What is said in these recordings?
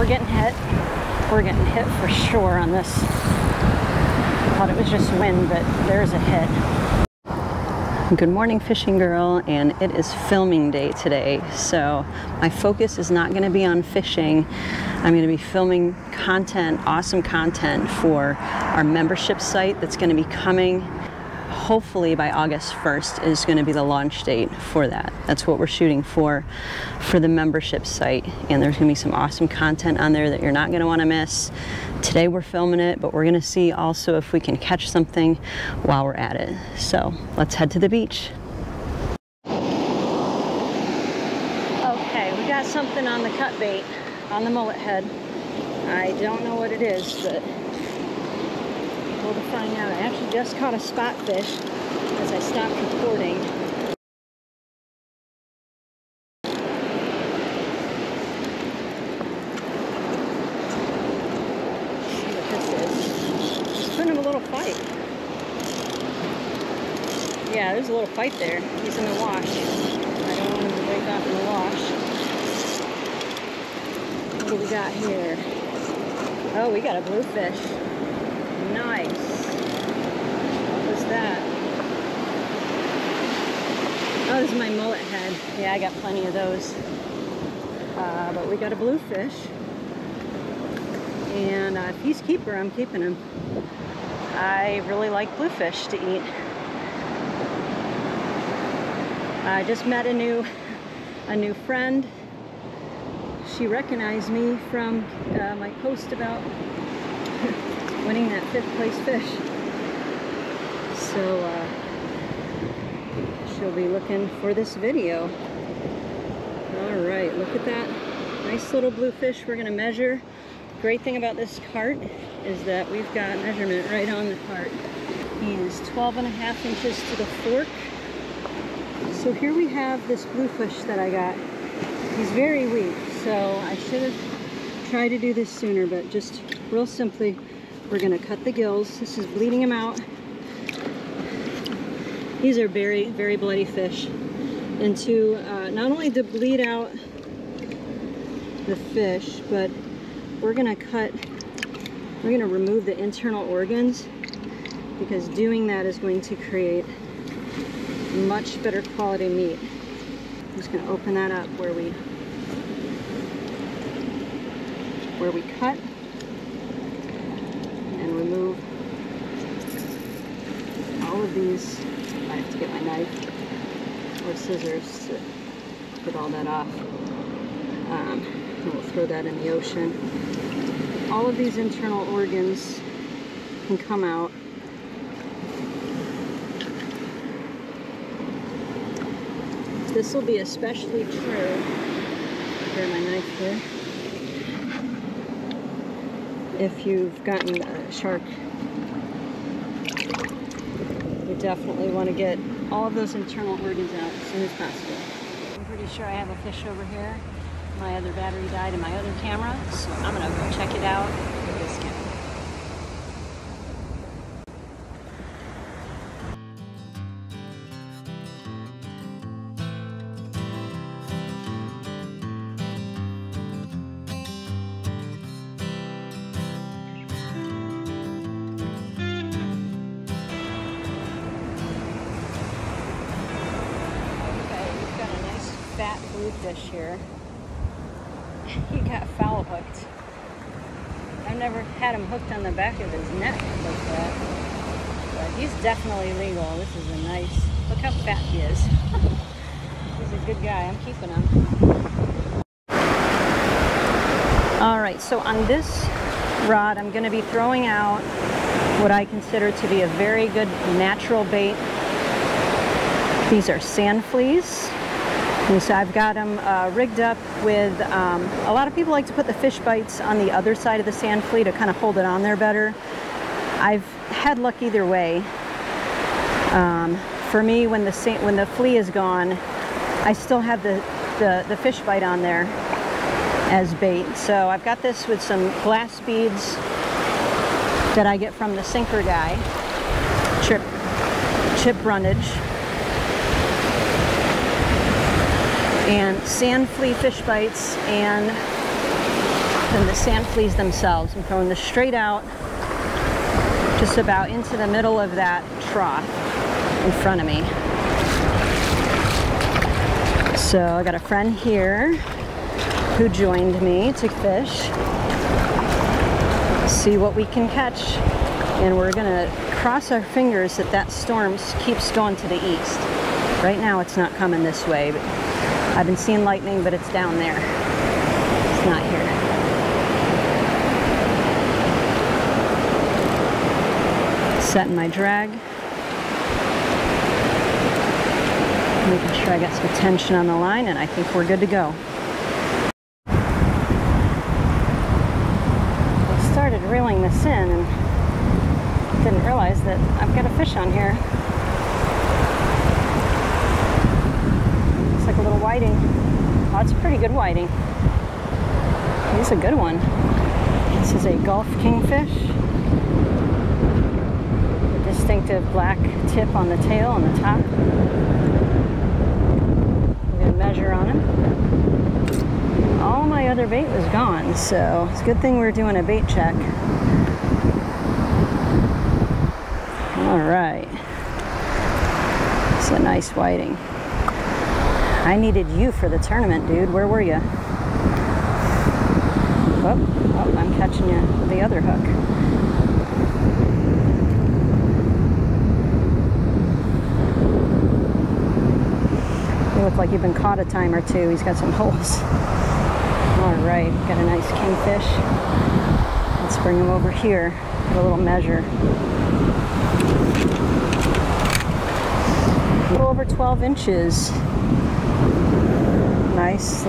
we're getting hit. We're getting hit for sure on this. I Thought it was just wind, but there's a hit. Good morning, Fishin' Girl, and it is filming day today. So my focus is not going to be on fishing. I'm going to be filming content, awesome content for our membership site that's going to be coming hopefully by August 1st is going to be the launch date for that. That's what we're shooting for for the membership site. And there's going to be some awesome content on there that you're not going to want to miss. Today we're filming it, but we're going to see also if we can catch something while we're at it. So let's head to the beach. Okay, we got something on the cut bait, on the mullet head. I don't know what it is, but we'll find out. I actually just caught a spot fish as I stopped recording. this him a little fight. Yeah, there's a little fight there. He's in the wash. I don't want him to break off in the wash. What do we got here? Oh, we got a bluefish. Nice. What was that? Oh, this is my mullet head. Yeah, I got plenty of those. Uh, but we got a bluefish. And uh, if he's keeper, I'm keeping him. I really like bluefish to eat. I just met a new, a new friend. She recognized me from uh, my post about winning that fifth place fish. So uh, she'll be looking for this video. All right, look at that. Nice little bluefish we're gonna measure. Great thing about this cart is that we've got measurement right on the cart. He is 12 and a half inches to the fork. So here we have this bluefish that I got. He's very weak, so I should have tried to do this sooner, but just real simply, we're gonna cut the gills. This is bleeding them out. These are very, very bloody fish. And to uh, not only to bleed out the fish, but we're gonna cut, we're gonna remove the internal organs because doing that is going to create much better quality meat. I'm just gonna open that up where we where we cut and remove all of these. I have to get my knife or scissors to get all that off. Um, we'll throw that in the ocean. All of these internal organs can come out. This will be especially true. Grab my knife here if you've gotten a shark. Definitely want to get all of those internal organs out as soon as possible. I'm pretty sure I have a fish over here. My other battery died in my other camera, so I'm gonna go check it out fat bluefish here. He got foul hooked. I've never had him hooked on the back of his neck like that. But he's definitely legal. This is a nice, look how fat he is. he's a good guy. I'm keeping him. All right, so on this rod, I'm gonna be throwing out what I consider to be a very good natural bait these are sand fleas. And so I've got them uh, rigged up with, um, a lot of people like to put the fish bites on the other side of the sand flea to kind of hold it on there better. I've had luck either way. Um, for me, when the, when the flea is gone, I still have the, the, the fish bite on there as bait. So I've got this with some glass beads that I get from the sinker guy, Chip, Chip Brundage. And sand flea fish bites and than the sand fleas themselves. I'm throwing this straight out, just about into the middle of that trough in front of me. So I got a friend here who joined me to fish, see what we can catch, and we're gonna cross our fingers that that storm keeps going to the east. Right now it's not coming this way, but I've been seeing lightning, but it's down there. It's not here. Setting my drag. Making sure I got some tension on the line and I think we're good to go. I started reeling this in and didn't realize that I've got a fish on here. Looks like a little whiting. It's a pretty good whiting. He's a good one. This is a Gulf Kingfish. A distinctive black tip on the tail on the top I'm gonna measure on him. All my other bait was gone, so it's a good thing we are doing a bait check. All right. It's a nice whiting. I needed you for the tournament, dude. Where were you? Oh, oh I'm catching you with the other hook. You look like you've been caught a time or two. He's got some holes. All right, got a nice kingfish. Let's bring him over here. Get a little measure. A little over 12 inches. Nice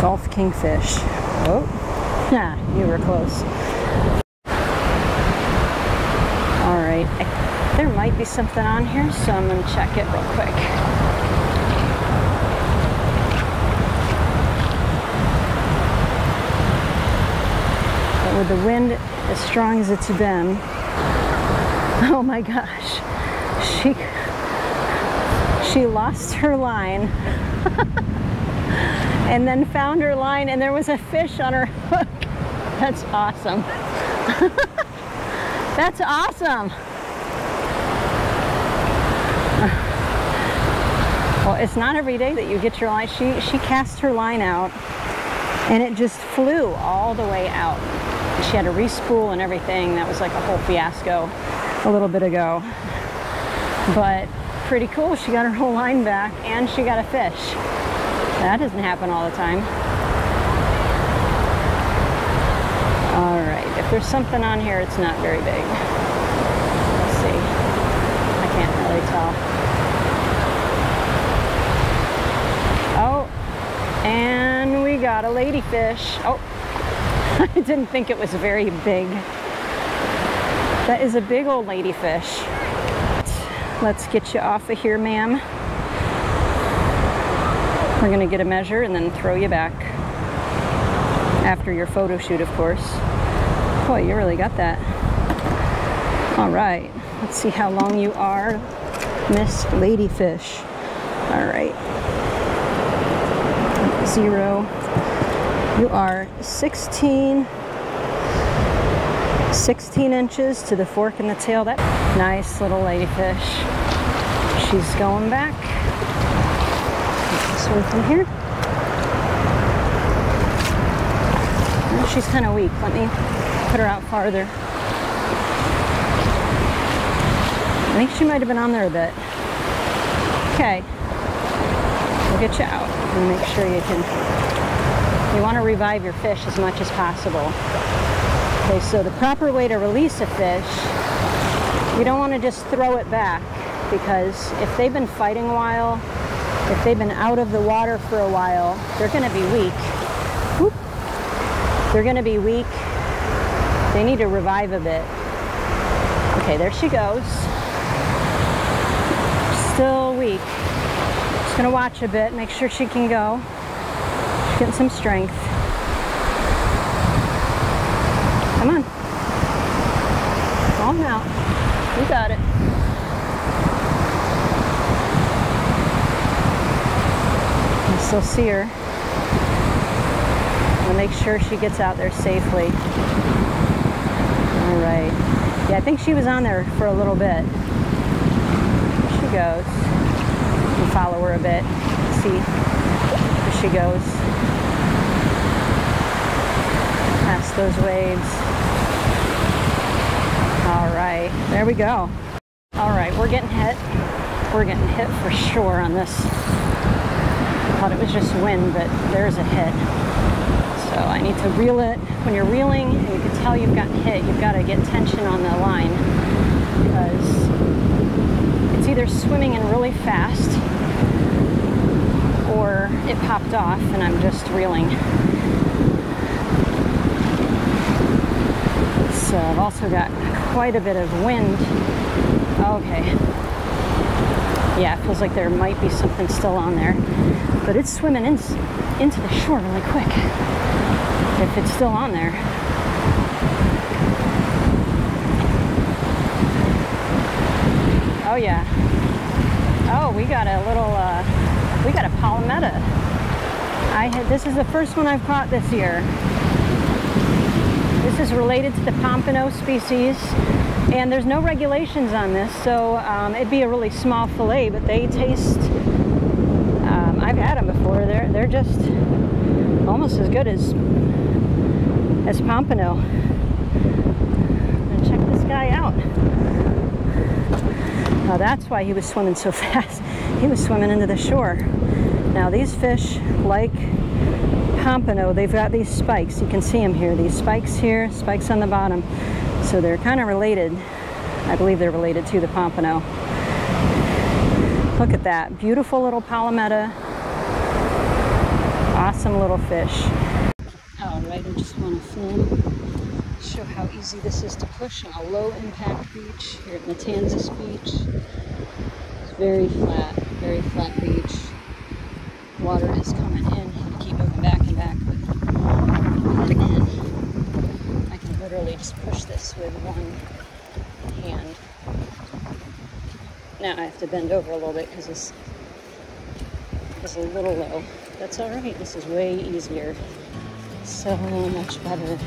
Gulf kingfish. Oh, yeah, you were close. All right, I, there might be something on here, so I'm gonna check it real quick. with the wind as strong as it's been. Oh my gosh. She she lost her line and then found her line and there was a fish on her hook. That's awesome. That's awesome. Well, it's not every day that you get your line. She, she cast her line out and it just flew all the way out. She had to respool and everything. That was like a whole fiasco a little bit ago. But pretty cool. She got her whole line back and she got a fish. That doesn't happen all the time. All right, if there's something on here, it's not very big. Let's see. I can't really tell. Oh, and we got a ladyfish. Oh, I didn't think it was very big. That is a big old ladyfish. Let's get you off of here, ma'am. We're gonna get a measure and then throw you back. After your photo shoot, of course. Boy, you really got that. All right, let's see how long you are, Miss Ladyfish. All right. Zero, you are 16, 16 inches to the fork in the tail. That nice little ladyfish. She's going back. This one from here. she's kind of weak. Let me put her out farther. I think she might have been on there a bit. Okay. We'll get you out and make sure you can you want to revive your fish as much as possible. Okay, so the proper way to release a fish, you don't want to just throw it back because if they've been fighting a while, if they've been out of the water for a while, they're going to be weak. Whoop. They're going to be weak. They need to revive a bit. Okay, there she goes. Still weak. Just going to watch a bit, make sure she can go. Getting some strength. Come on. On out. You got it. I still see her. I'll make sure she gets out there safely. All right. Yeah, I think she was on there for a little bit. There she goes. You follow her a bit. See where she goes. Past those waves. All right, there we go. All right, we're getting hit. We're getting hit for sure on this. I Thought it was just wind, but there's a hit. So I need to reel it. When you're reeling and you can tell you've gotten hit, you've got to get tension on the line because it's either swimming in really fast or it popped off and I'm just reeling. So I've also got quite a bit of wind. Okay. Yeah, it feels like there might be something still on there, but it's swimming in, into the shore really quick if it's still on there. Oh yeah. Oh, we got a little, uh, we got a palometa. I had, this is the first one I've caught this year. This is related to the pompano species and there's no regulations on this so um, it'd be a really small fillet but they taste um, I've had them before. They're they're just almost as good as as pompano. And check this guy out. Now that's why he was swimming so fast. He was swimming into the shore. Now these fish like pompano they've got these spikes. You can see them here. These spikes here spikes on the bottom. So they're kind of related. I believe they're related to the pompano. Look at that. Beautiful little palometa awesome little fish. All right I just want to film show how easy this is to push on a low impact beach here at Matanzas Beach. It's very flat very flat beach. Water is coming in keep moving back and back literally just push this with one hand. Now I have to bend over a little bit because this is a little low. That's all right. This is way easier. So much better.